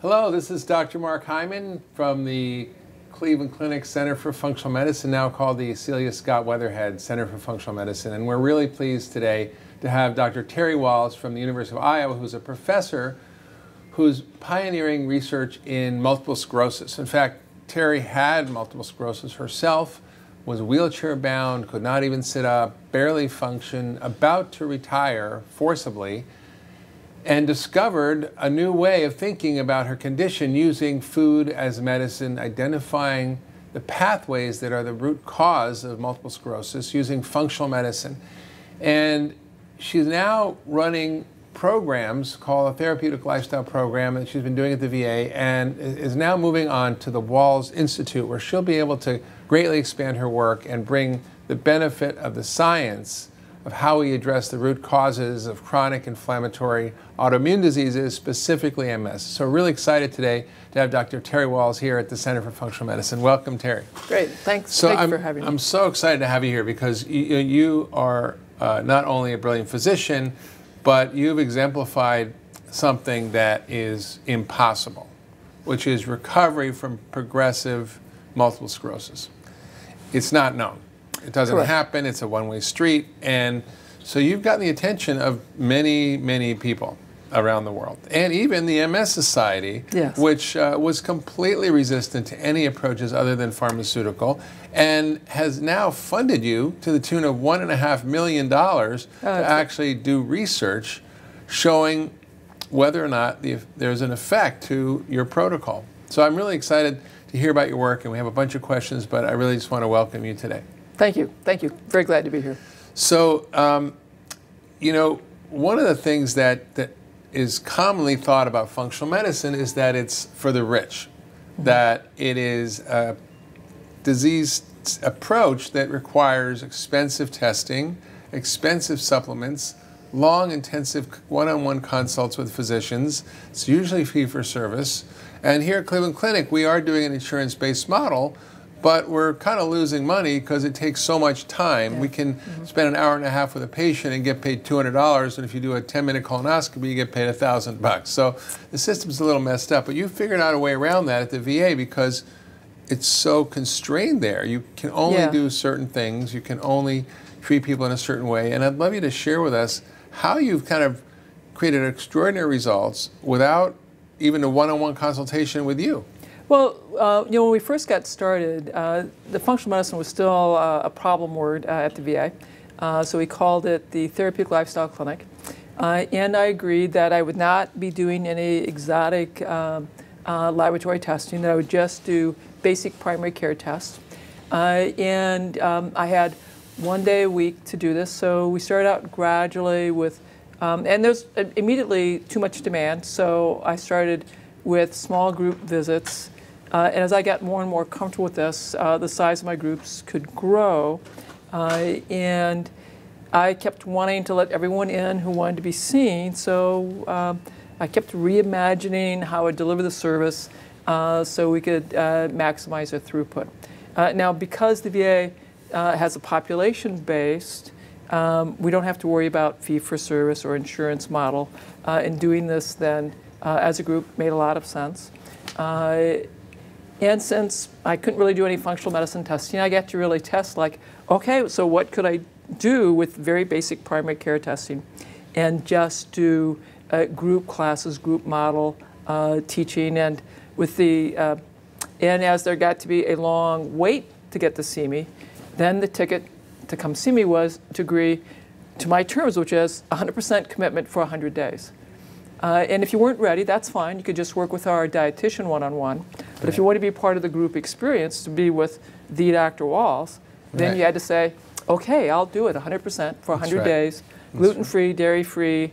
Hello, this is Dr. Mark Hyman from the Cleveland Clinic Center for Functional Medicine, now called the Celia Scott Weatherhead Center for Functional Medicine. And we're really pleased today to have Dr. Terry Wahls from the University of Iowa, who's a professor who's pioneering research in multiple sclerosis. In fact, Terry had multiple sclerosis herself, was wheelchair bound, could not even sit up, barely function, about to retire forcibly and discovered a new way of thinking about her condition using food as medicine, identifying the pathways that are the root cause of multiple sclerosis using functional medicine. And she's now running programs called a therapeutic lifestyle program that she's been doing at the VA and is now moving on to the Wahls Institute where she'll be able to greatly expand her work and bring the benefit of the science of how we address the root causes of chronic inflammatory autoimmune diseases, specifically MS. So really excited today to have Dr. Terry Wahls here at the Center for Functional Medicine. Welcome, Terry. Great, thanks, so thanks I'm, for having me. I'm so excited to have you here because you, you are uh, not only a brilliant physician, but you've exemplified something that is impossible, which is recovery from progressive multiple sclerosis. It's not known. It doesn't Correct. happen. It's a one-way street, and so you've gotten the attention of many, many people around the world, and even the MS Society, Yes. which uh, was completely resistant to any approaches other than pharmaceutical, and has now funded you to the tune of one and a half million dollars to actually do research showing whether or not the, there's an effect to your protocol. So I'm really excited to hear about your work, and we have a bunch of questions, but I really just want to welcome you today. Thank you, thank you. Very glad to be here. So, um, you know, one of the things that, that is commonly thought about functional medicine is that it's for the rich, that it is a disease approach that requires expensive testing, expensive supplements, long, intensive one on one consults with physicians. It's usually fee for service. And here at Cleveland Clinic, we are doing an insurance based model, but we're kind of losing money because it takes so much time. We can mm-hmm. spend an hour and a half with a patient and get paid $200, and if you do a 10 minute colonoscopy, you get paid 1000 bucks. So the system's a little messed up, but you figured out a way around that at the VA because it's so constrained there. You can only Yeah. do certain things. You can only treat people in a certain way. And I'd love you to share with us how you've kind of created extraordinary results without even a one-on-one consultation with you. Well, uh, you know, when we first got started, uh, the functional medicine was still uh, a problem word uh, at the VA. Uh, so we called it the Therapeutic Lifestyle Clinic. Uh, and I agreed that I would not be doing any exotic um, laboratory testing, that I would just do basic primary care tests. And um, I had one day a week to do this. So we started out gradually with, um, and there's immediately too much demand. So I started with small group visits. Uh, and as I got more and more comfortable with this, uh, the size of my groups could grow. Uh, and I kept wanting to let everyone in who wanted to be seen. So um, I kept reimagining how I deliver the service uh, so we could uh, maximize our throughput. Uh, now, because the VA uh, has a population based, um, we don't have to worry about fee for service or insurance model. Uh, and doing this then uh, as a group made a lot of sense. Uh, and since I couldn't really do any functional medicine testing, I got to really test like, okay, so what could I do with very basic primary care testing? And just do uh, group classes, group model uh, teaching, and with the, uh, and as there got to be a long wait to get to see me, then the ticket to come see me was to agree to my terms, which is 100% commitment for 100 days. Uh, and if you weren't ready, that's fine. You could just work with our dietitian one on one. But if you want to be part of the group experience, to be with the Dr. Wahls, then Right. you had to say, okay, I'll do it 100% for 100 right. days, gluten free, dairy free,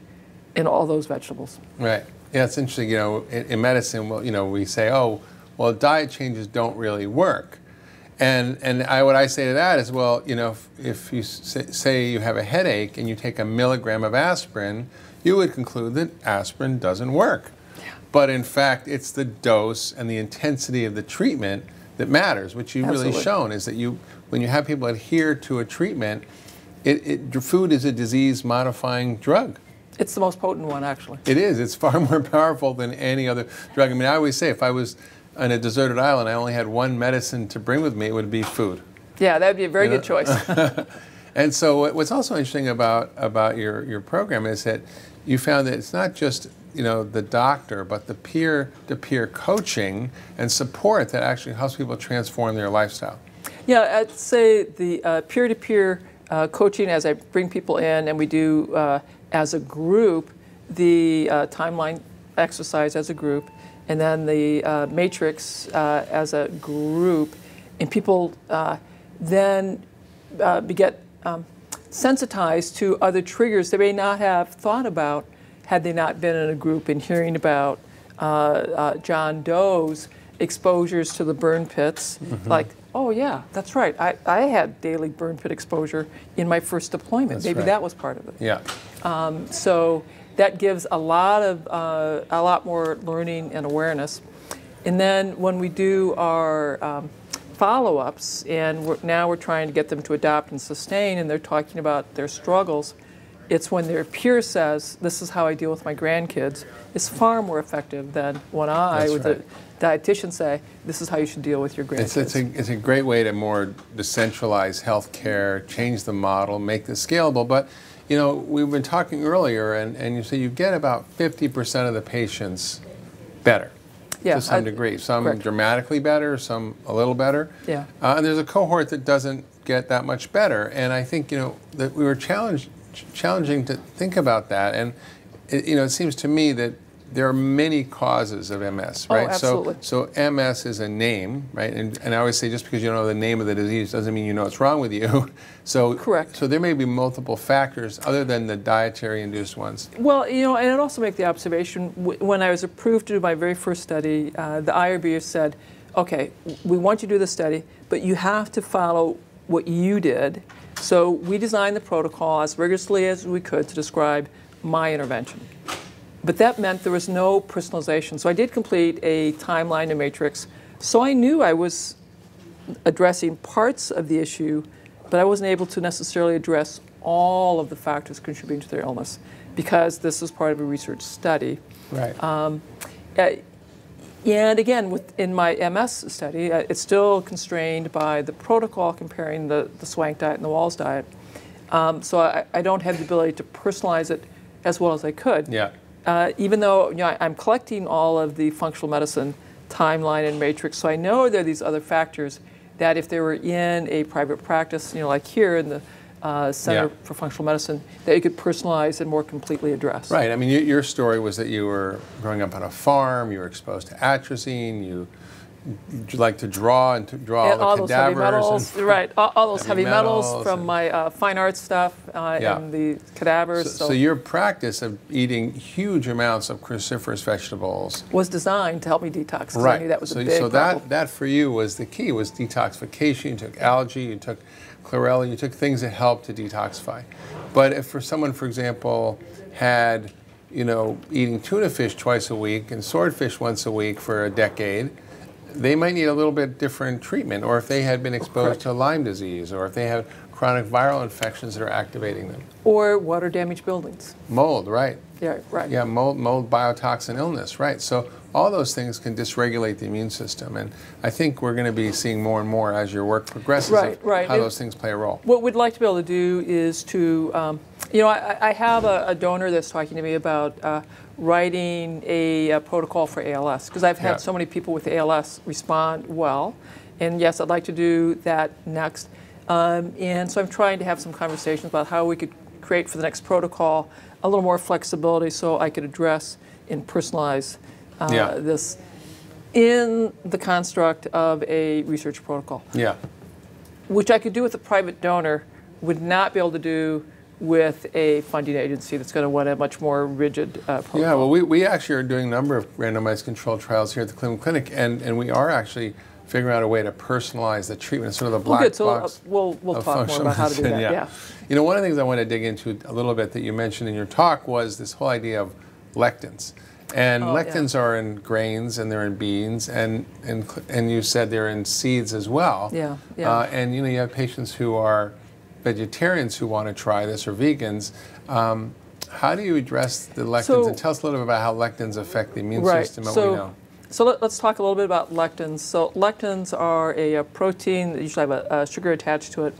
and all those vegetables. Right. Yeah, it's interesting. You know, in, in medicine, well, you know, we say, oh, well, diet changes don't really work. And, and I, what I say to that is, well, you know, if, if you say, say you have a headache and you take a milligram of aspirin, you would conclude that aspirin doesn't work. But in fact, it's the dose and the intensity of the treatment that matters, which you've really shown is that you, when you have people adhere to a treatment, it, it, food is a disease modifying drug. It's the most potent one, actually. It is. It's far more powerful than any other drug. I mean, I always say if I was on a deserted island, I only had one medicine to bring with me, it would be food. Yeah, that would be a very You know? good choice. And so, what's also interesting about about your your program is that you found that it's not just you know the doctor, but the peer-to-peer coaching and support that actually helps people transform their lifestyle. Yeah, I'd say the uh, peer-to-peer uh, coaching as I bring people in and we do uh, as a group, the uh, timeline exercise as a group, and then the matrix as a group, and people then uh, get um, sensitized to other triggers they may not have thought about had they not been in a group and hearing about uh, uh, John Doe's exposures to the burn pits. Mm-hmm. Like, oh, yeah, that's right. I, I had daily burn pit exposure in my first deployment. That's Maybe right. that was part of it. Yeah. So that gives a lot of uh, a lot more learning and awareness. And then when we do our um, follow-ups, and we're, now we're trying to get them to adopt and sustain, and they're talking about their struggles. It's when their peer says, "This is how I deal with my grandkids." It's far more effective than when I, That's with right. a dietitian, say, "This is how you should deal with your grandkids." It's, it's, a, it's a great way to more decentralize healthcare, change the model, make this scalable. But, you know, we've been talking earlier, and, and you say you get about 50% of the patients better Yeah, to some I- degree. Some correct. dramatically better, some a little better. Yeah. Uh, and there's a cohort that doesn't get that much better. And I think, you know, that we were challenged, ch- challenging to think about that. And, it, you know, it seems to me that there are many causes of MS, Oh, right? absolutely. So, so MS is a name, right? And, and I always say just because you don't know the name of the disease doesn't mean you know what's wrong with you. So, Correct. So there may be multiple factors other than the dietary induced ones. Well, you know, and I'd also make the observation when I was approved to do my very first study, uh, the IRB said, okay, we want you to do the study, but you have to follow what you did. So we designed the protocol as rigorously as we could to describe my intervention. But that meant there was no personalization. So I did complete a timeline and matrix. So I knew I was addressing parts of the issue, but I wasn't able to necessarily address all of the factors contributing to their illness because this is part of a research study. Right. Uh, and again, within my MS study, uh, it's still constrained by the protocol comparing the, the Swank diet and the Wahls diet. Um, so I, I don't have the ability to personalize it as well as I could. yeah. Uh, even though you know, I- I'm collecting all of the functional medicine timeline and matrix, so I know there are these other factors that if they were in a private practice, you know, like here in the uh, Center Yeah. for Functional Medicine, that you could personalize and more completely address. Right. I mean, y- your story was that you were growing up on a farm. You were exposed to atrazine. You, you like to draw and to draw And all all the those heavy cadavers. metals, right? All, all those heavy heavy, metals, metals from my uh, fine art stuff uh, Yeah. and the cadavers. So, so your practice of eating huge amounts of cruciferous vegetables. was designed to help me detox. 'cause I Right. knew that was so a big so problem. that, that for you was the key was detoxification. You took algae, you took chlorella, you took things that helped to detoxify. But if for someone, for example, had you know eating tuna fish twice a week and swordfish once a week for a decade, they might need a little bit different treatment. Or if they had been exposed Correct. to Lyme disease, or if they have chronic viral infections that are activating them, or water damaged buildings. mold, right? Yeah, right. Yeah, mold, mold biotoxin illness, right? So all those things can dysregulate the immune system, and I think we're going to be seeing more and more as your work progresses Right, of right. how It- those things play a role. What we'd like to be able to do is to, um, you know, I, I have a, a donor that's talking to me about uh, writing a, uh protocol for ALS because I've had Yeah. so many people with ALS respond well, and yes, I'd like to do that next. Um, and so I'm trying to have some conversations about how we could create for the next protocol a little more flexibility so I could address and personalize uh, Yeah. this in the construct of a research protocol Yeah, which I could do with a private donor, would not be able to do with a funding agency that's going to want a much more rigid uh, protocol. yeah. Well, we, we actually are doing a number of randomized controlled trials here at the Cleveland Clinic, and, and we are actually figuring out a way to personalize the treatment. It's sort of the well, black good. So uh, box. we'll we'll of talk more about how to do that. medicine, Yeah. You know, one of the things I want to dig into a little bit that you mentioned in your talk was this whole idea of lectins. And Oh, yeah. lectins are in grains and they're in beans, and, and, and you said they're in seeds as well. Yeah, yeah. Uh, and you know, you have patients who are vegetarians who want to try this or vegans. Um, how do you address the lectins? So- and tell us a little bit about how lectins affect the immune Right. system. What so, we know. So let, us talk a little bit about lectins. So lectins are a, a protein that usually have a, a sugar attached to it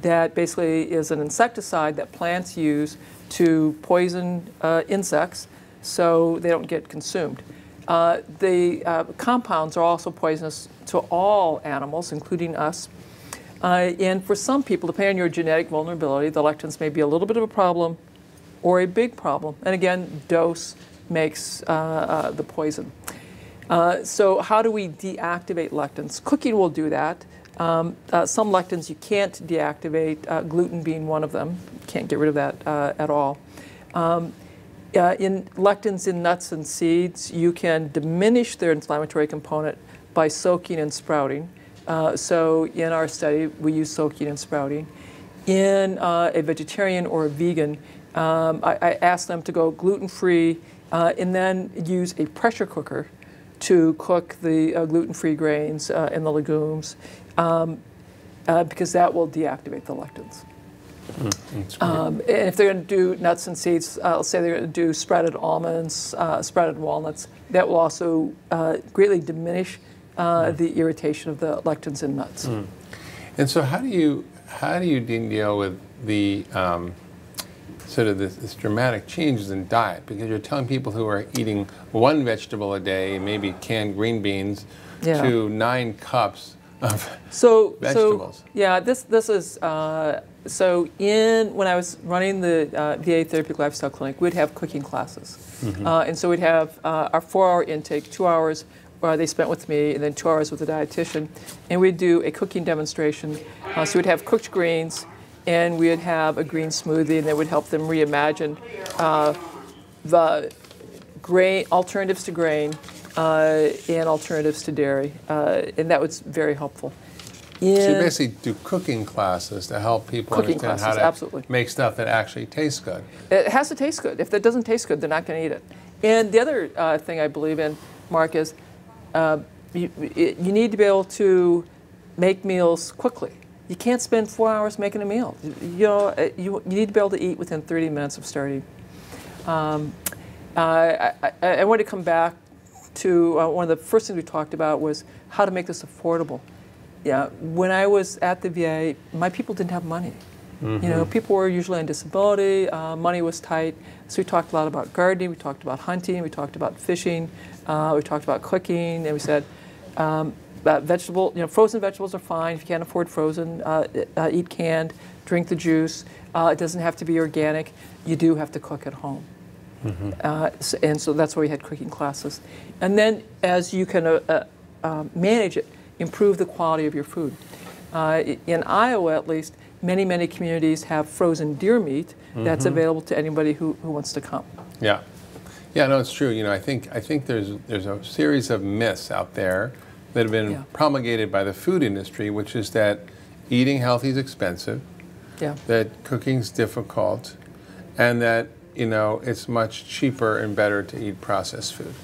that basically is an insecticide that plants use to poison uh, insects so they don't get consumed. Uh, the uh, compounds are also poisonous to all animals, including us. Uh, and for some people, depending on your genetic vulnerability, the lectins may be a little bit of a problem or a big problem. And again, dose makes uh, uh, the poison. Uh, so how do we deactivate lectins? Cooking will do that. Um, uh, some lectins you can't deactivate, uh, gluten being one of them. Can't get rid of that uh, at all. Um, uh, in lectins in nuts and seeds, you can diminish their inflammatory component by soaking and sprouting. So in our study, we use soaking and sprouting. In a vegetarian or a vegan, um, I, I asked them to go gluten-free and then use a pressure cooker to cook the uh, gluten-free grains uh, and the legumes um, uh, because that will deactivate the lectins. Great. Um, and if they're going to do nuts and seeds, uh, let's say they're going to do sprouted almonds, uh, sprouted walnuts, that will also uh, greatly diminish uh, the irritation of the lectins in nuts. And so, how do you how do you deal with the um, sort of this, this dramatic changes in diet? Because you're telling people who are eating one vegetable a day, maybe canned green beans, Yeah. to nine cups of So, Vegetables. so yeah, this this is uh, so in when I was running the uh, VA Therapeutic Lifestyle Clinic, we'd have cooking classes, uh, and so we'd have uh, our four-hour intake, two hours uh, they spent with me, and then two hours with the dietitian, and we'd do a cooking demonstration. Uh, so we'd have cooked greens, and we'd have a green smoothie, and that would help them reimagine uh, the grain alternatives to grain uh, and alternatives to dairy, uh, and that was very helpful. So you basically do cooking classes to help people understand how to absolutely. make stuff that actually tastes good. It has to taste good. If that doesn't taste good, they're not going to eat it. And the other uh, thing I believe in, Mark, is uh, you, it- you need to be able to make meals quickly. You can't spend four hours making a meal. You know, uh, you, you need to be able to eat within 30 minutes of starting. Um, I, I, I want to come back to uh, one of the first things we talked about was how to make this affordable. Yeah, when I was at the VA, my people didn't have money. You know, people were usually on disability, uh, money was tight. So we talked a lot about gardening, we talked about hunting, we talked about fishing, uh, we talked about cooking, and we said um, that vegetable, you know, frozen vegetables are fine if you can't afford frozen. Uh, uh, eat canned, drink the juice. Uh, it doesn't have to be organic. You do have to cook at home. Uh, s- and so that's why we had cooking classes. And then as you can uh, uh, manage it, improve the quality of your food. Uh, in Iowa, at least, many, many communities have frozen deer meat that's available to anybody who, who wants to come. Yeah, yeah, no, it's true. You know, I think I think there's there's a series of myths out there that have been Yeah. promulgated by the food industry, which is that eating healthy is expensive, Yeah. that cooking's difficult, and that you know it's much cheaper and better to eat processed food.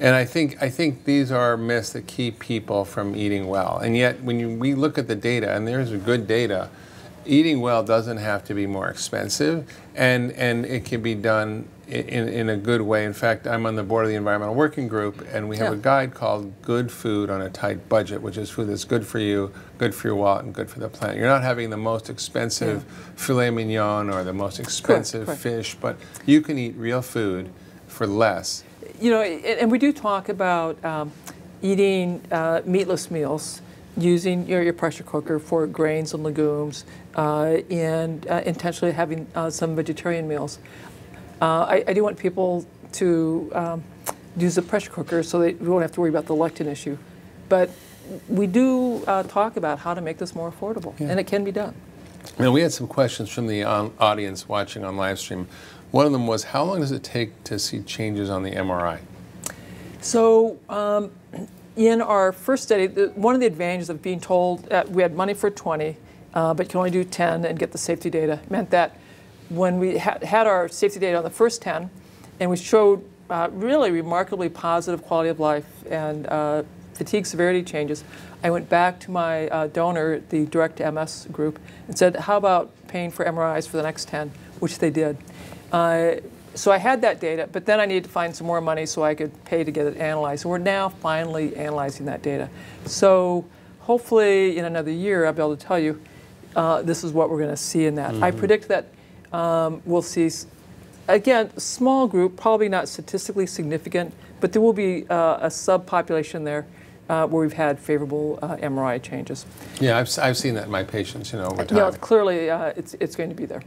And I think I think these are myths that keep people from eating well. And yet, when you, we look at the data, and there's good data, eating well doesn't have to be more expensive, and and it can be done in, in a good way. In fact, I'm on the board of the Environmental Working Group, and we have a guide called "Good Food on a Tight Budget," which is food that's good for you, good for your wallet, and good for the planet. You're not having the most expensive filet mignon or the most expensive correct. fish, but you can eat real food for less. You know, and and we do talk about um, eating uh, meatless meals using your, your pressure cooker for grains and legumes uh, and uh, intentionally having uh, some vegetarian meals. Uh, I, I do want people to um, use the pressure cooker so that we won't have to worry about the lectin issue. But we do uh, talk about how to make this more affordable, and it can be done. Now, we had some questions from the on- audience watching on live stream. One of them was, how long does it take to see changes on the MRI? So, um, in our first study, the, one of the advantages of being told uh, we had money for 20, uh, but can only do 10 and get the safety data meant that when we ha- had our safety data on the first 10, and we showed uh, really remarkably positive quality of life and uh, fatigue severity changes, I went back to my uh, donor, the Direct MS group, and said, "How about paying for MRIs for the next 10?" Which they did. Uh, so I had that data, but then I needed to find some more money so I could pay to get it analyzed. So we're now finally analyzing that data. So hopefully in another year I'll be able to tell you uh, this is what we're going to see in that. I predict that um, we'll see, again, small group, probably not statistically significant, but there will be uh, a subpopulation there uh, where we've had favorable uh, MRI changes. Yeah, I've, I've seen that in my patients, you know, over You know, clearly uh, it's, it's going to be there.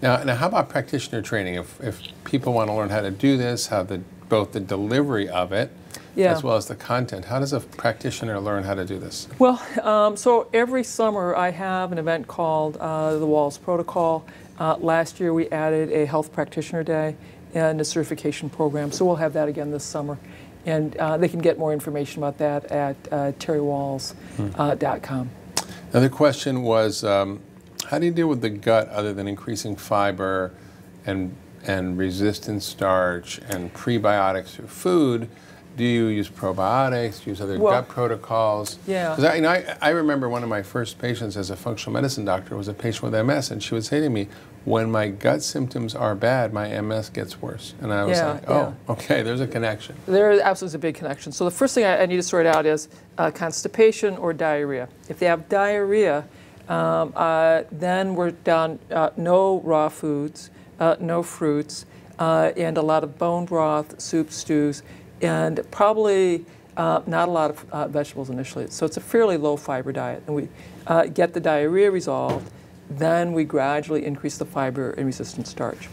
Now, now, how about practitioner training? If, if people want to learn how to do this, how the both the delivery of it, Yeah. as well as the content, how does a practitioner learn how to do this? Well, um, so every summer I have an event called uh, the Wahls Protocol. Uh, last year we added a health practitioner day and a certification program, so we'll have that again this summer. And uh, they can get more information about that at uh, terrywahls.com. Another question was, um, how do you deal with the gut other than increasing fiber and and resistant starch and prebiotics through food? Do you use probiotics? Use other Well, gut protocols? yeah. 'Cause I, you know, I, I remember one of my first patients as a functional medicine doctor was a patient with MS, and she would say to me, "When my gut symptoms are bad, my MS gets worse." And I was Yeah, like, "Oh, okay, there's a connection." There absolutely is a big connection. So the first thing I, I need to sort out is uh, constipation or diarrhea. If they have diarrhea, um, uh, then we're down uh, no raw foods, uh, no fruits, uh, and a lot of bone broth, soup, stews, and probably uh, not a lot of uh, vegetables initially. So it's a fairly low fiber diet, and we uh, get the diarrhea resolved. Then we gradually increase the fiber and resistant starch.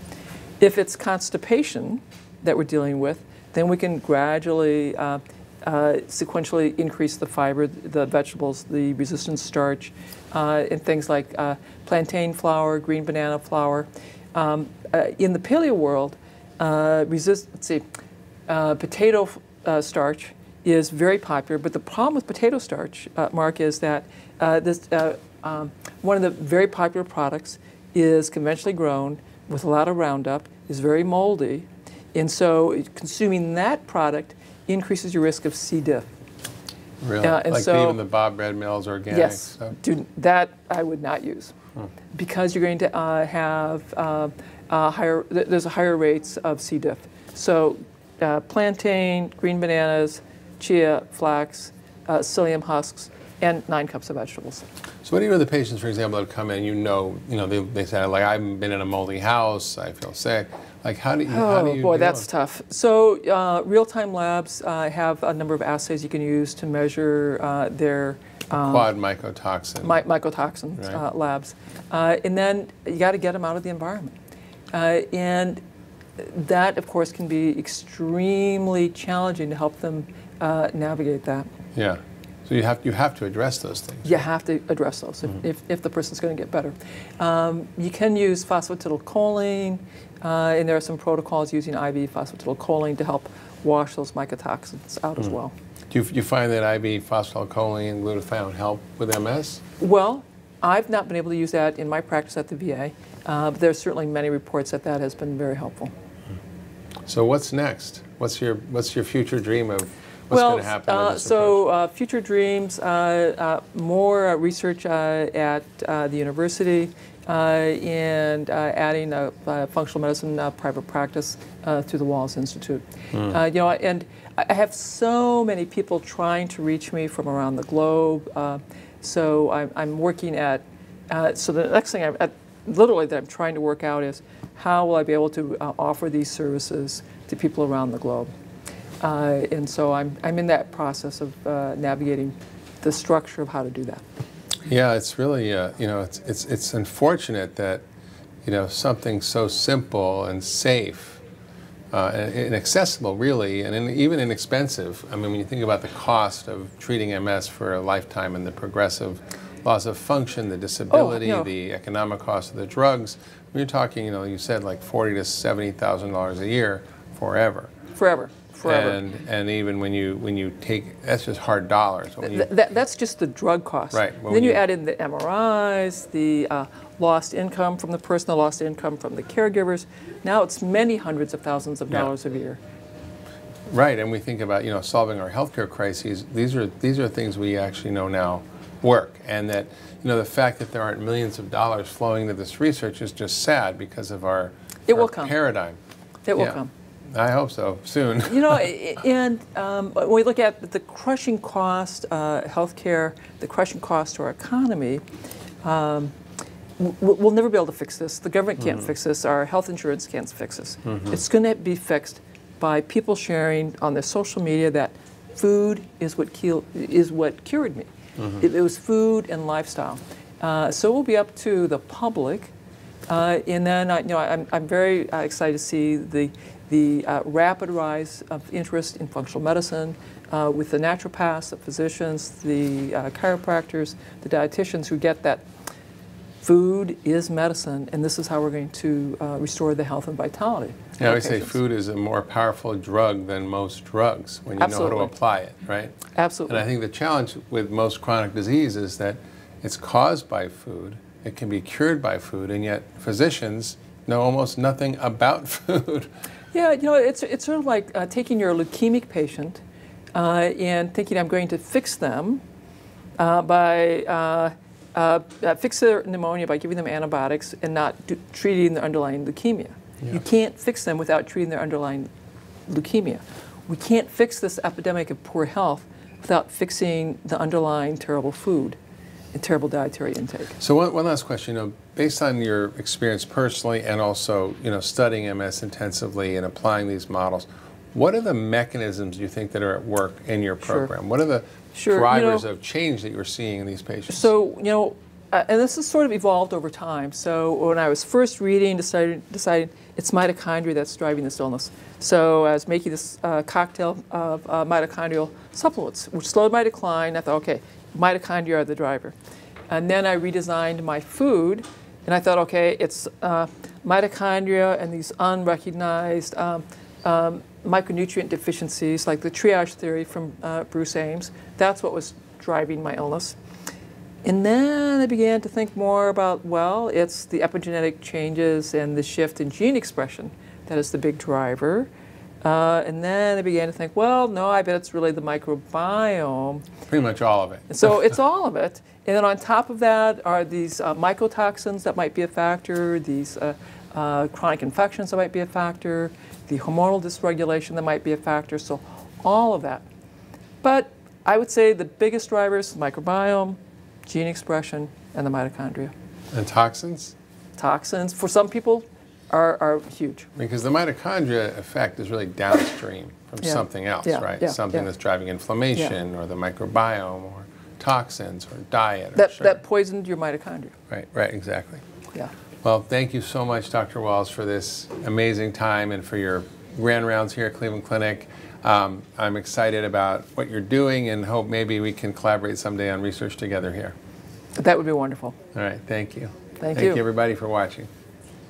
If it's constipation that we're dealing with, then we can gradually, uh, uh, sequentially increase the fiber, the vegetables, the resistant starch, uh, and things like plantain flour, green banana flour. Um, in the paleo world, resist, let's see, uh, potato uh, starch is very popular, but the problem with potato starch, uh, Mark, is that uh, this, uh, um, one of the very popular products is conventionally grown with a lot of Roundup, is very moldy, and so consuming that product increases your risk of C. diff. Really, Yeah, and like so- even the Bob Red Mills organic Yes, stuff. do, that I would not use because you're going to uh, have uh, uh, higher. th- There's a higher rates of C. diff. So, uh, plantain, green bananas, chia, flax, uh, psyllium husks, and nine cups of vegetables. So what do you with the patients, for example, that come in? You know, you know, they, they say like, I've been in a moldy house, I feel sick. Like, how do you? how do Oh you boy, that's tough. So uh, real-time labs uh, have a number of assays you can use to measure uh, their um, quad mycotoxin. my, mycotoxins Right. uh, labs, uh, and then you got to get them out of the environment, uh, and that, of course, can be extremely challenging to help them uh, navigate that. yeah. So you have you have to address those things. You have to address those if, Mm-hmm. if, if the person's going to get better. Um, you can use phosphatidylcholine, uh, and there are some protocols using IV phosphatidylcholine to help wash those mycotoxins out Mm. as well. Do you, do you find that IV phosphatidylcholine, and glutathione help with MS? Well, I've not been able to use that in my practice at the VA, uh, but there's certainly many reports that that has been very helpful. So what's next? What's your what's your future dream of what's well, going to happen uh, so uh, future dreams, uh, uh, more uh, research uh, at uh, the university, uh, and uh, adding a, a functional medicine uh, private practice uh, through the Wahls Institute. Uh, you know, and I have so many people trying to reach me from around the globe. Uh, so I'm, I'm working at. Uh, so the next thing I'm at, literally that I'm trying to work out is how will I be able to uh, offer these services to people around the globe. Uh, and so I'm, I'm in that process of uh, navigating the structure of how to do that. Yeah, it's really uh, you know it's it's it's unfortunate that you know something so simple and safe uh, and, and accessible really and in, even inexpensive. I mean, when you think about the cost of treating MS for a lifetime and the progressive loss of function, the disability, no. the economic cost of the drugs, you're talking you know you said like forty to seventy thousand dollars a year forever. Forever, forever. And and even when you when you take that's just hard dollars. You, Th- that, that's just the drug cost. Right, well, then you, you- add in the MRIs, the uh, lost income from the person, the lost income from the caregivers. Now it's many hundreds of thousands of Yeah. dollars a year. Right, and we think about you know solving our healthcare crises. These are these are things we actually know now work, and that you know the fact that there aren't millions of dollars flowing into this research is just sad because of our, It our will come. paradigm. It will Yeah. come. I hope so, soon. You know, and um, when we look at the crushing cost, uh, healthcare, the crushing cost to our economy, um, we'll never be able to fix this. The government can't fix this. Our health insurance can't fix this. It's going to be fixed by people sharing on their social media that food is what kill, is what cured me. It, it was food and lifestyle. Uh, so it will be up to the public uh, and then, I, you know, I'm, I'm very uh, excited to see the, the uh, rapid rise of interest in functional medicine uh, with the naturopaths, the physicians, the chiropractors, the dietitians who get that food is medicine, and this is how we're going to uh, restore the health and vitality. Yeah, I always say food is a more powerful drug than most drugs when you know how to apply it, right? Absolutely. And I think the challenge with most chronic disease is that it's caused by food, it can be cured by food, and yet physicians know almost nothing about food. Yeah, you know, it's, it's sort of like uh, taking your leukemic patient uh, and thinking I'm going to fix them uh, by uh, uh, fix their pneumonia by giving them antibiotics and not do, treating the underlying leukemia. Yeah. You can't fix them without treating their underlying leukemia. We can't fix this epidemic of poor health without fixing the underlying terrible food and terrible dietary intake. So one, one last question, you know, based on your experience personally and also, you know, studying MS intensively and applying these models, what are the mechanisms you think that are at work in your Sure. program? What are the Sure, you drivers know- of change that you're seeing in these patients? So, you know, uh, and this has sort of evolved over time. So, when I was first reading, decided, decided it's mitochondria that's driving this illness. So, I was making this uh, cocktail of uh, mitochondrial supplements, which slowed my decline. I thought, okay, mitochondria are the driver. And then I redesigned my food, and I thought, okay, it's uh, mitochondria and these unrecognized um, um, micronutrient deficiencies, like the triage theory from uh, Bruce Ames. That's what was driving my illness. And then I began to think more about, well, it's the epigenetic changes and the shift in gene expression that is the big driver. Uh, and then I began to think, well, no, I bet it's really the microbiome. Pretty much all of it. So it's all of it. And then on top of that are these uh, mycotoxins that might be a factor, these uh, uh, chronic infections that might be a factor, the hormonal dysregulation that might be a factor. So all of that. But I would say the biggest drivers microbiome, gene expression, and the mitochondria. And toxins? Toxins, for some people, are, are huge. Because the mitochondria effect is really downstream from Yeah. something else, Yeah, right? yeah, something that's driving inflammation or the microbiome or toxins or diet. Or That, that poisoned your mitochondria. Right, right, exactly. Yeah. Well, thank you so much, Dr. Wahls, for this amazing time and for your grand rounds here at Cleveland Clinic. Um, I'm excited about what you're doing and hope maybe we can collaborate someday on research together here. That would be wonderful. All right, thank you. Thank Thank you. you, everybody, for watching.